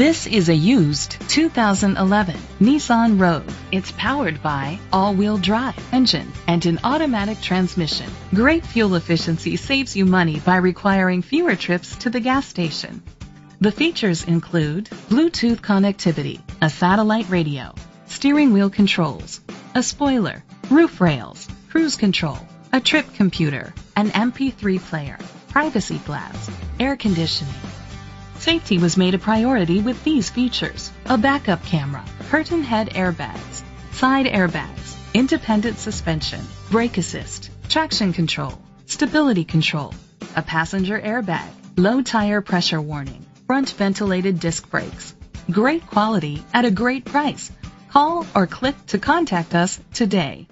This is a used 2011 Nissan Rogue. It's powered by all-wheel drive engine and an automatic transmission. Great fuel efficiency saves you money by requiring fewer trips to the gas station. The features include Bluetooth connectivity, a satellite radio, steering wheel controls, a spoiler, roof rails, cruise control, a trip computer, an MP3 player, privacy glass, air conditioning, Safety was made a priority with these features. A backup camera, curtain head airbags, side airbags, independent suspension, brake assist, traction control, stability control, a passenger airbag, low tire pressure warning, front ventilated disc brakes. Great quality at a great price. Call or click to contact us today.